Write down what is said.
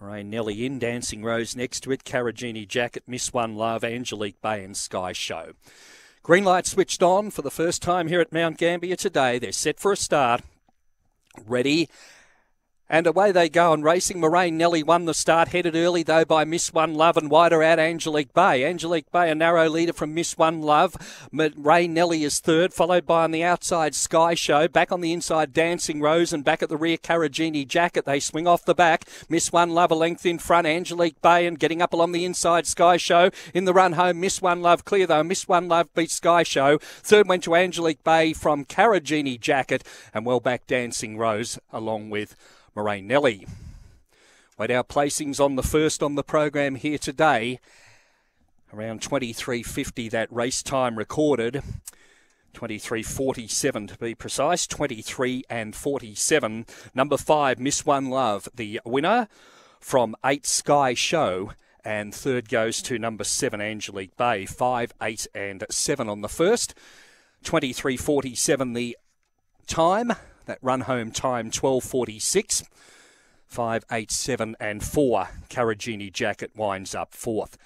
Ray Nelly in, Dancing Rose next to it, Caragini Jacket, Miss One Love, Angelique Bay and Sky Show. Green light switched on for the first time here at Mount Gambier today. They're set for a start. Ready and away they go and racing. Moraine Nelly won the start, headed early though by Miss One Love and wider out Angelique Bay. Angelique Bay, a narrow leader from Miss One Love. Moraine Nelly is third, followed by on the outside Sky Show. Back on the inside Dancing Rose and back at the rear Caragini Jacket. They swing off the back. Miss One Love a length in front. Angelique Bay and getting up along the inside Sky Show. In the run home, Miss One Love clear though. Miss One Love beat Sky Show. Third went to Angelique Bay from Caragini Jacket and well back Dancing Rose along with Moraine Nelly. Wait our placings on the first on the program here today. Around 23.50 that race time recorded. 23.47 to be precise. 23 and 47. Number five, Miss One Love, the winner from 8 Sky Show. And third goes to number seven, Angelique Bay. Five, eight, and seven on the first. 23.47 the time. That run home time 12.46. 5, 8, 7 and 4. Caragini Jacket winds up fourth.